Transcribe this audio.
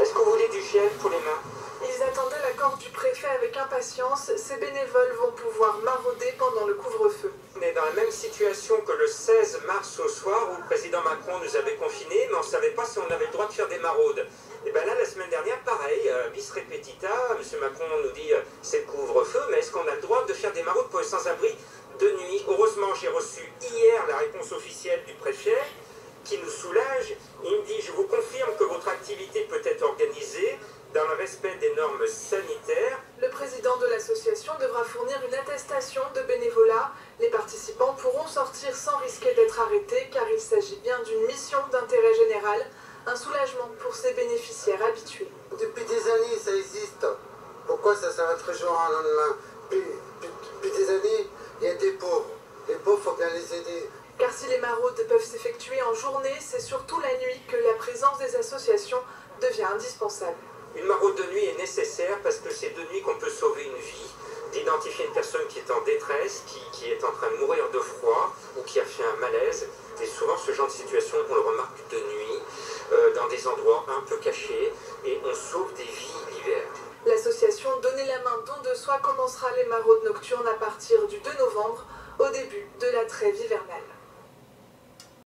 Est-ce que vous voulez du gel pour les mains? Ils attendaient l'accord du préfet avec impatience. Ces bénévoles vont pouvoir marauder pendant le couvre-feu. On est dans la même situation que le 16 mars au soir où le président Macron nous avait confinés, mais on ne savait pas si on avait le droit de faire des maraudes. Et bien là, la semaine dernière, pareil, euh, bis repetita, M. Macron nous dit euh, c'est le couvre-feu, mais est-ce qu'on a le droit de faire des maraudes pour les sans-abri de nuit? Heureusement, j'ai reçu hier la réponse officielle du préfet qui nous soulage. Il me dit je vous confirme que votre activité respect des normes sanitaires. Le président de l'association devra fournir une attestation de bénévolat. Les participants pourront sortir sans risquer d'être arrêtés car il s'agit bien d'une mission d'intérêt général, un soulagement pour ces bénéficiaires habitués. Depuis des années, ça existe. Pourquoi ça s'arrêterait jour au lendemain? Depuis, des années, il y a des pauvres. Les pauvres, il faut bien les aider. Car si les maraudes peuvent s'effectuer en journée, c'est surtout la nuit que la présence des associations devient indispensable. Une maraude de nuit est nécessaire parce que c'est de nuit qu'on peut sauver une vie, d'identifier une personne qui est en détresse, qui, est en train de mourir de froid ou qui a fait un malaise. Et souvent, ce genre de situation, on le remarque de nuit, euh, dans des endroits un peu cachés, et on sauve des vies l'hiver. L'association Donner la main don de soi commencera les maraudes nocturnes à partir du 2 novembre, au début de la trêve hivernale.